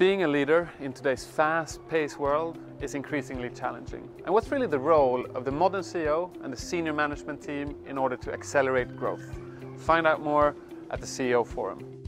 Being a leader in today's fast-paced world is increasingly challenging. And what's really the role of the modern CEO and the senior management team in order to accelerate growth? Find out more at the CEO Forum.